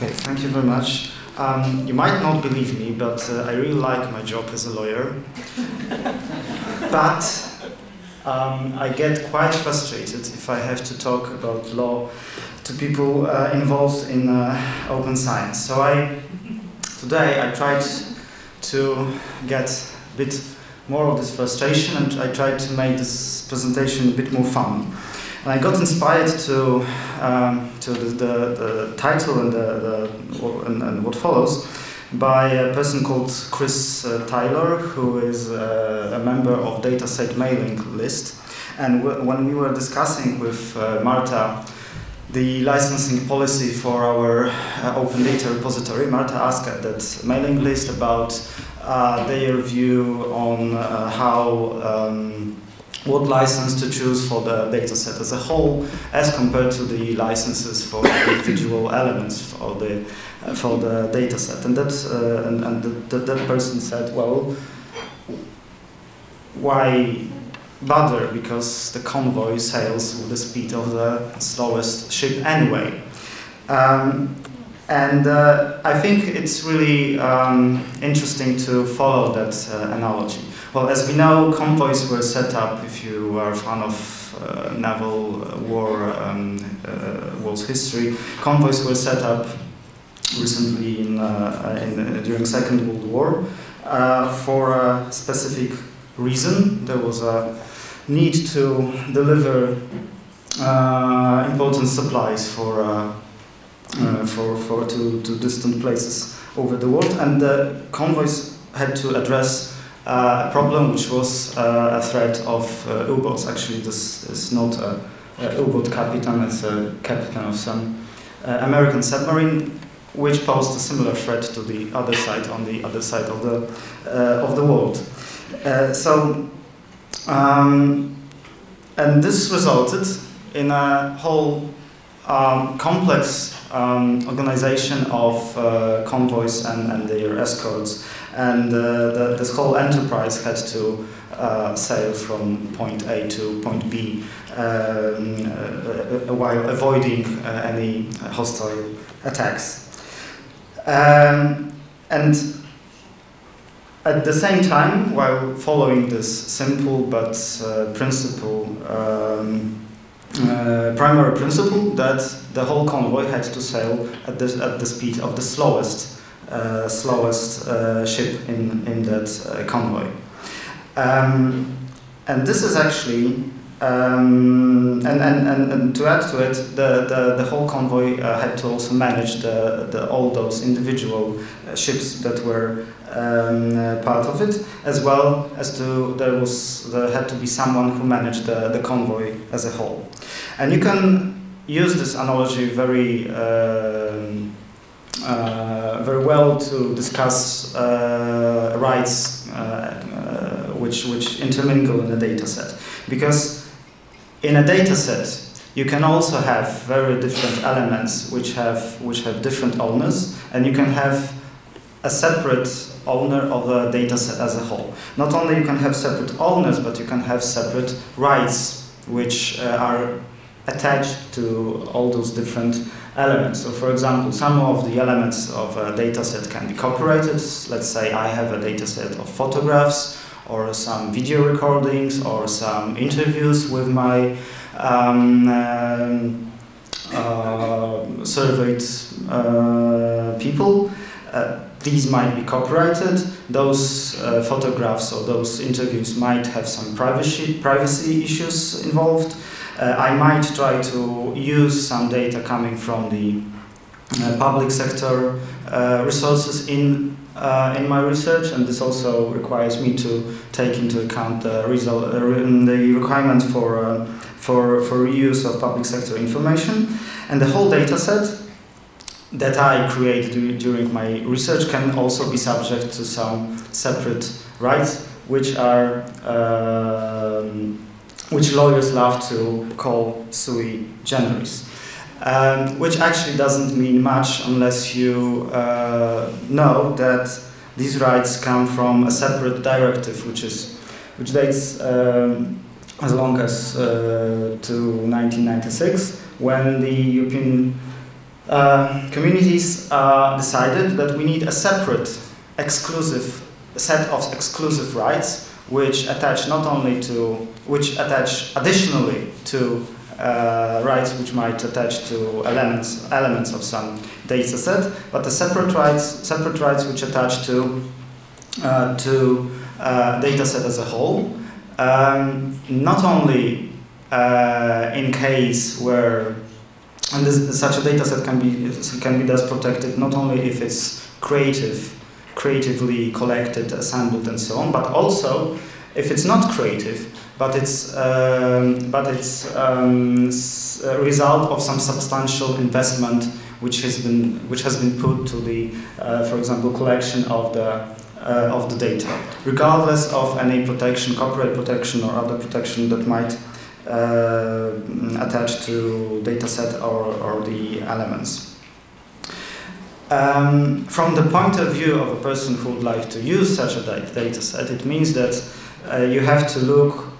Okay, thank you very much. Um, you might not believe me, but uh, I really like my job as a lawyer. but um, I get quite frustrated if I have to talk about law to people uh, involved in uh, open science. So I today I tried to get a bit more of this frustration and I tried to make this presentation a bit more fun. And I got inspired to, um, to the, the, the, title and, the, the and, and, what follows by a person called Chris uh, Taylor, who is uh, a member of Dataset mailing list. And when we were discussing with uh, Marta the licensing policy for our uh, open data repository, Marta asked that mailing list about uh, their view on uh, how um, what license to choose for the dataset as a whole, as compared to the licenses for individual elements for the uh, for the dataset. And that uh, and, and the, the, that person said, well, why bother? Because the convoy sails with the speed of the slowest ship anyway. Um, and uh, I think it's really um, interesting to follow that uh, analogy. Well, as we know, convoys were set up, if you are a fan of uh, naval uh, war, um, uh, war's history, convoys were set up recently in, uh, in during Second World War for a specific reason. There was a need to deliver important supplies for uh, for, for to, to distant places over the world. And the convoys had to address uh, a problem which was uh, a threat of uh, U-boats. Actually, this is not a, a U-boat captain, it's a captain of some uh, American submarine, which posed a similar threat to the other side on the other side of the uh, of the world. so, um, and this resulted in a whole um, complex um, organization of uh, convoys and, and their escorts. And uh, the, this whole enterprise had to uh, sail from point A to point B um, uh, while avoiding uh, any hostile attacks. Um, and at the same time, while following this simple but uh, principle um, uh, primary principle that the whole convoy had to sail at the, at the speed of the slowest uh, slowest uh, ship in, in that uh, convoy. Um, and this is actually, um, and, and, and, and, to add to it, the, the, the whole convoy uh, had to also manage the, the, all those individual ships that were um, uh, part of it, as well as to there was there had to be someone who managed the, the convoy as a whole. And you can use this analogy very um, uh, very well to discuss uh, rights uh, uh, which which intermingle in a data set, because in a data set you can also have very different elements which have which have different owners, and you can have a separate owner of the data set as a whole. Not only you can have separate owners, but you can have separate rights which uh, are attached to all those different elements. So for example, some of the elements of a data set can be copyrighted. Let's say I have a data set of photographs or some video recordings or some interviews with my um, uh, surveyed uh, people. Uh, these might be copyrighted. Those uh, photographs or those interviews might have some privacy, privacy issues involved. Uh, I might try to use some data coming from the uh, public sector uh, resources in uh, in my research, and this also requires me to take into account the result, uh, the requirements for for for reuse of public sector information, and the whole data set that I created during my research can also be subject to some separate rights, which are um, which lawyers love to call sui generis. Um, which actually doesn't mean much unless you uh, know that these rights come from a separate directive, which is which dates um, as long as uh, to 1996, when the European uh, communities decided that we need a separate exclusive set of exclusive rights which attach not only to which attach additionally to uh, rights which might attach to elements elements of some data set, but the separate rights separate rights which attach to uh, to uh, data set as a whole. Um, not only uh, in case where and this, such a data set can be can be thus protected not only if it's creative, creatively collected, assembled, and so on, but also if it's not creative, but it's um, but it's um, a result of some substantial investment which has been which has been put to the, uh, for example, collection of the uh, of the data, regardless of any protection, copyright protection or other protection that might uh, attach to dataset or, or the elements. Um, from the point of view of a person who would like to use such a data set, it means that uh, you have to look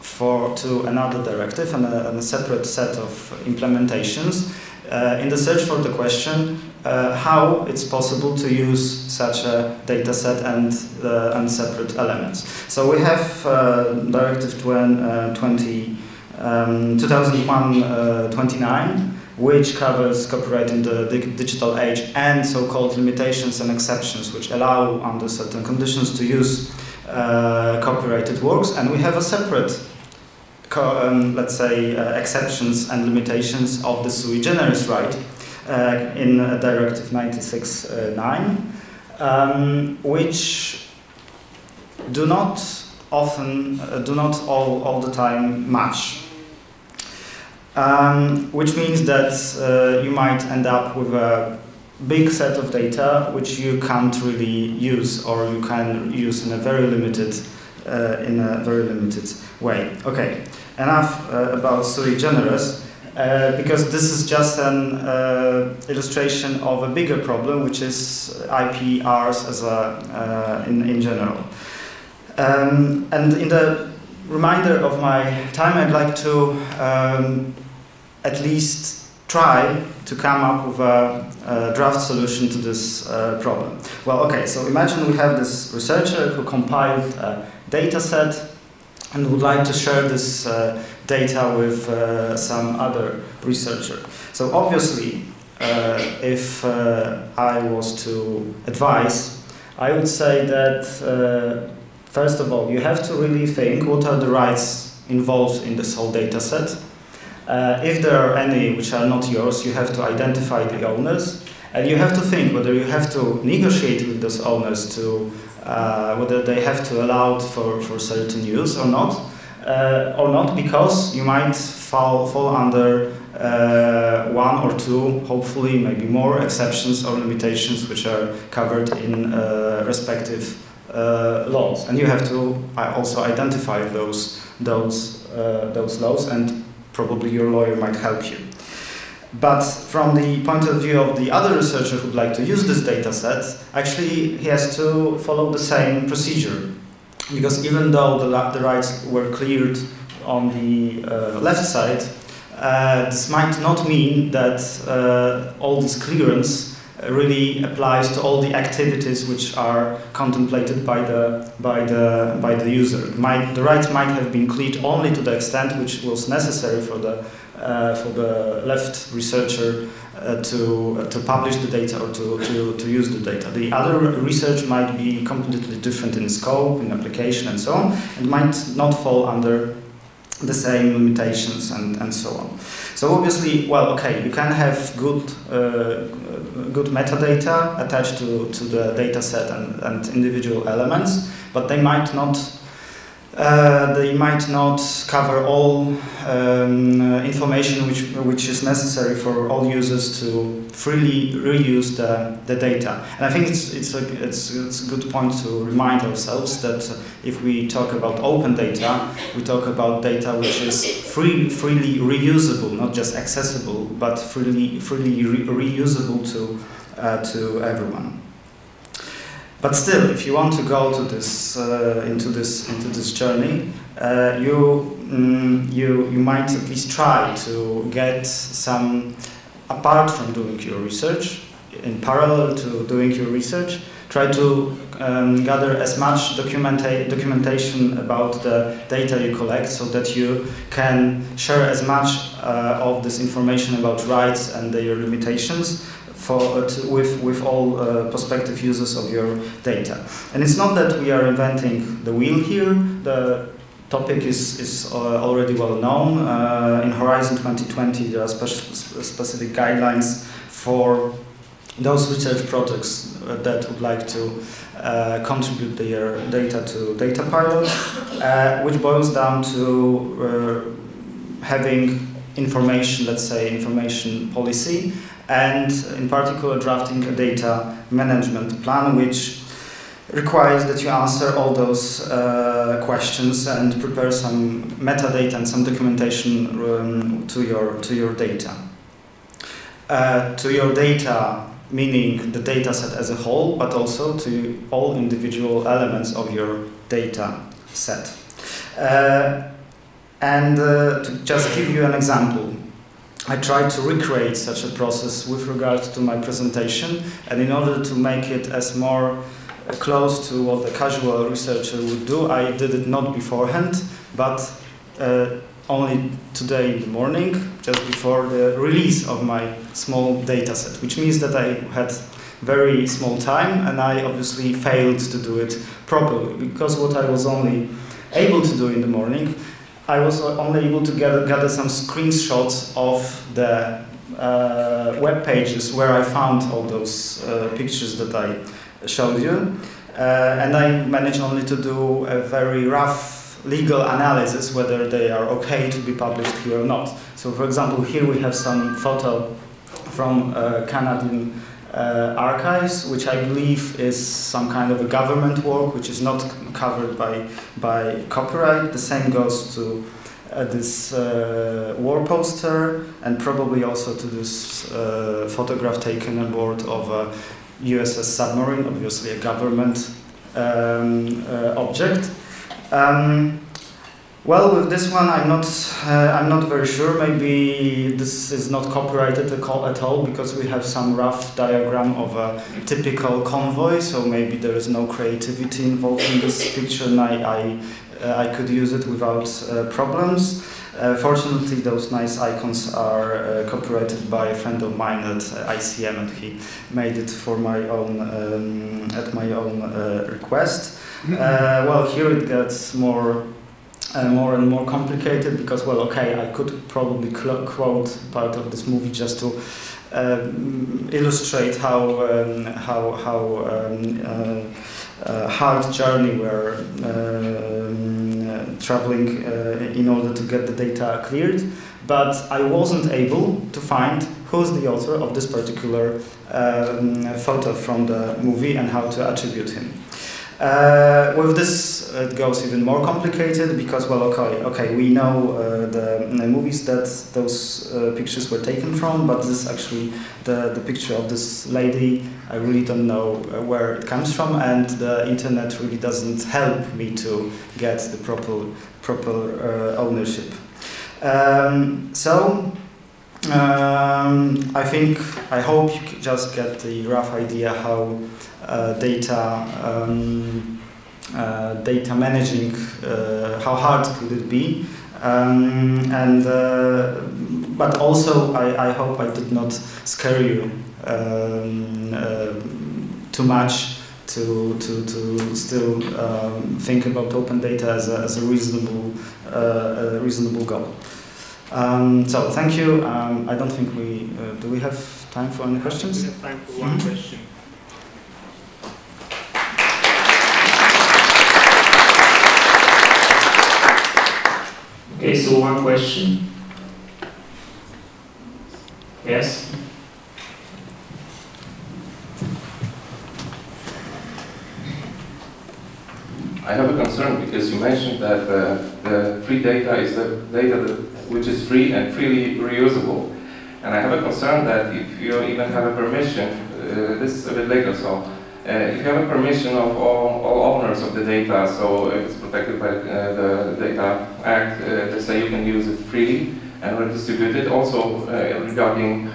for to another directive and a, and a separate set of implementations uh, in the search for the question uh, how it's possible to use such a data set and, uh, and separate elements. So we have uh, Directive 20, um, 2001-29 uh, which covers copyright in the digital age and so-called limitations and exceptions which allow under certain conditions to use uh, copyrighted works. And we have a separate um, let's say uh, exceptions and limitations of the sui generis right uh, in Directive 96.9 um, which do not often, uh, do not all, all the time match um, which means that uh, you might end up with a big set of data which you can't really use or you can use in a very limited uh, in a very limited way. Okay, enough uh, about sui generis uh, because this is just an uh, illustration of a bigger problem which is IPRs as a uh, in, in general. Um, and in the reminder of my time I'd like to um, at least try to come up with a, a draft solution to this uh, problem. Well, okay, so imagine we have this researcher who compiled a data set and would like to share this uh, data with uh, some other researcher. So obviously, uh, if uh, I was to advise, I would say that uh, first of all, you have to really think what are the rights involved in this whole data set uh, if there are any which are not yours, you have to identify the owners, and you have to think whether you have to negotiate with those owners to uh, whether they have to allow for, for certain use or not, uh, or not, because you might fall fall under uh, one or two, hopefully maybe more exceptions or limitations which are covered in uh, respective uh, laws, and you have to also identify those those those laws and probably your lawyer might help you. But from the point of view of the other researcher who'd like to use this data set, actually he has to follow the same procedure. Because even though the, the rights were cleared on the uh, left side, uh, this might not mean that uh, all this clearance really applies to all the activities which are contemplated by the by the by the user. Might, the rights might have been cleared only to the extent which was necessary for the uh, for the left researcher uh, to uh, to publish the data or to, to, to use the data. The other research might be completely different in scope, in application, and so on, and might not fall under the same limitations and, and so on. So obviously, well, okay, you can have good, uh, good metadata attached to, to the data set and, and individual elements, but they might not uh, they might not cover all um, uh, information which, which is necessary for all users to freely reuse the, the data. And I think it's, it's, a, it's, it's a good point to remind ourselves that if we talk about open data, we talk about data which is free, freely reusable, not just accessible, but freely, freely re reusable to, uh, to everyone. But still, if you want to go to this uh, into this into this journey, uh, you mm, you you might at least try to get some apart from doing your research, in parallel to doing your research, try to um, gather as much documenta documentation about the data you collect so that you can share as much uh, of this information about rights and their limitations for, uh, with, with all uh, prospective users of your data. And it's not that we are inventing the wheel here. The topic is, is uh, already well known. In Horizon 2020, there are spe specific guidelines for those research projects that would like to uh, contribute their data to data pilot, uh, which boils down to uh, having information, let's say information policy, and in particular drafting a data management plan, which requires that you answer all those uh, questions and prepare some metadata and some documentation um, to your to your data. Uh, to your data meaning the data set as a whole, but also to all individual elements of your data set. Uh, and uh, to just give you an example, I tried to recreate such a process with regard to my presentation, and in order to make it as more close to what a casual researcher would do, I did it not beforehand, but uh, only today in the morning, just before the release of my small data set, which means that I had very small time and I obviously failed to do it properly because what I was only able to do in the morning, I was only able to gather, gather some screenshots of the uh, web pages where I found all those uh, pictures that I showed you. Uh, and I managed only to do a very rough legal analysis whether they are okay to be published here or not. So for example, here we have some photo from uh, Canadian uh, archives, which I believe is some kind of a government work, which is not covered by, by copyright. The same goes to uh, this uh, war poster and probably also to this uh, photograph taken on board of a USS submarine, obviously a government um, uh, object. Um, well, with this one, I'm not, uh, I'm not very sure. Maybe this is not copyrighted at all because we have some rough diagram of a typical convoy, so maybe there is no creativity involved in this picture, and I, I, uh, I could use it without uh, problems. Uh, fortunately, those nice icons are uh, copyrighted by a friend of mine at ICM, and he made it for my own um, at my own uh, request. Uh, well, here it gets more uh, more and more complicated because, well, okay, I could probably quote part of this movie just to uh, illustrate how um, how how um, uh, uh hard journey we're um, traveling uh, in order to get the data cleared. But I wasn't able to find who's the author of this particular um, photo from the movie and how to attribute him. Uh, with this, it goes even more complicated because, well, okay, okay, we know uh, the, the, movies that those uh, pictures were taken from, but this actually the the picture of this lady. I really don't know uh, where it comes from, and the internet really doesn't help me to get the proper proper uh, ownership. Um, so. Um, I think I hope you just get the rough idea how uh, data um, uh, data managing uh, how hard could it be um, and but also I, I hope I did not scare you um, too much to, to, to still um, think about open data as a, as a reasonable, uh, a reasonable goal. Um, so thank you. Um, I don't think we, uh, do we have time for any questions? We have time for one mm -hmm. question. Okay, so one question. Yes? I have a concern because you mentioned that uh, the free data is the data that, which is free and freely reusable. And I have a concern that if you even have a permission, uh, this is a bit later, so uh, if you have a permission of all, all owners of the data, so it's protected by uh, the Data Act, uh, they say you can use it freely, and redistribute it. Also uh, regarding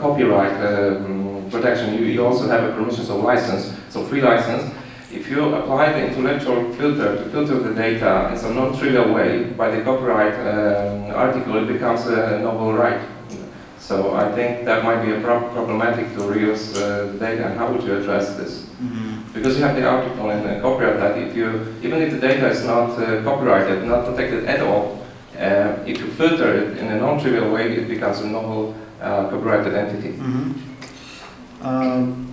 copyright um, protection, you, you also have a permissions of license, so free license. If you apply the intellectual filter to filter the data in some non-trivial way by the copyright um, article, it becomes a novel right. So I think that might be a pro problematic to reuse uh, the data. And how would you address this? Mm -hmm. Because you have the article in the copyright that if you, even if the data is not uh, copyrighted, not protected at all, uh, if you filter it in a non-trivial way, it becomes a novel uh, copyrighted entity. Mm -hmm.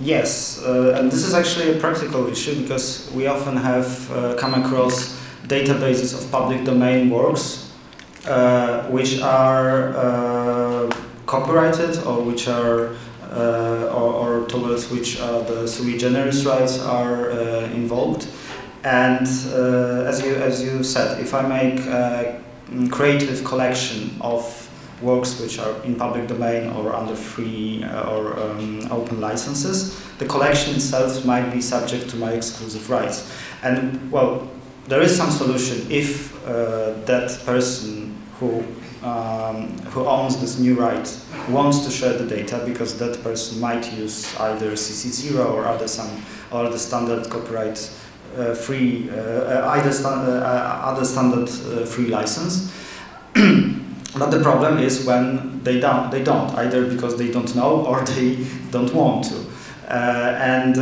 Yes, uh, and this is actually a practical issue because we often have uh, come across databases of public domain works which are copyrighted or which are uh, or, or, towards which uh, the sui generis rights are uh, involved. And as you as you said, if I make a creative collection of works which are in public domain or under free or um, open licenses, the collection itself might be subject to my exclusive rights. And well, there is some solution if uh, that person who um, who owns this new right wants to share the data because that person might use either CC0 or other some or the standard copyright uh, free uh, uh either sta uh, uh, other standard free license. but the problem is when they don't they don't either because they don't know or they don't want to. and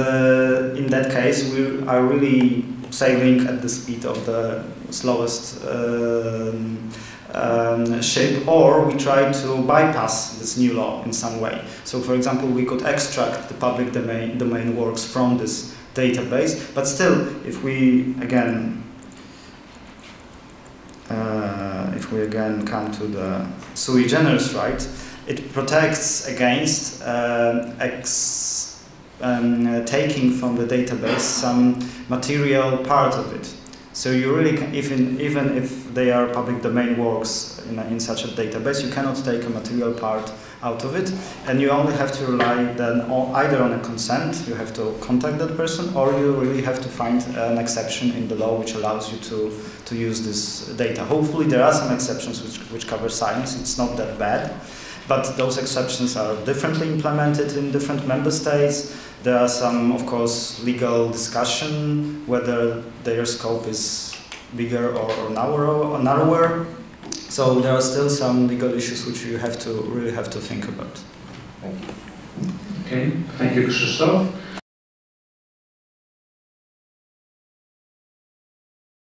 in that case, we are really sailing at the speed of the slowest um, um, shape, or we try to bypass this new law in some way. So, for example, we could extract the public domain, domain works from this database, but still, if we again, uh, if we again come to the sui generis right, it protects against uh, ex, um, uh, taking from the database some material part of it. So you really even, even if they are public domain works in, in such a database, you cannot take a material part out of it, and you only have to rely then on, either on a consent, you have to contact that person, or you really have to find an exception in the law which allows you to, to use this data. Hopefully there are some exceptions which, which cover science, it's not that bad, but those exceptions are differently implemented in different member states. There are some, of course, legal discussion whether their scope is bigger or narrower. Or narrower. So there are still some legal issues which you have to really have to think about. Okay, thank you, Krzysztof.